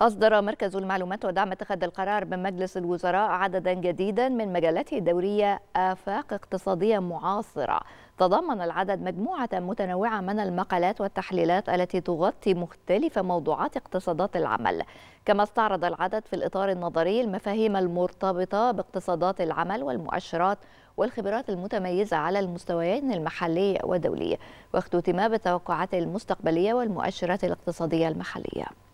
أصدر مركز المعلومات ودعم اتخاذ القرار بمجلس الوزراء عددا جديدا من مجالاته الدورية آفاق اقتصادية معاصرة. تضمن العدد مجموعة متنوعة من المقالات والتحليلات التي تغطي مختلف موضوعات اقتصادات العمل. كما استعرض العدد في الإطار النظري المفاهيم المرتبطة باقتصادات العمل والمؤشرات والخبرات المتميزة على المستويين المحلي والدولي واختتما بالتوقعات المستقبلية والمؤشرات الاقتصادية المحلية.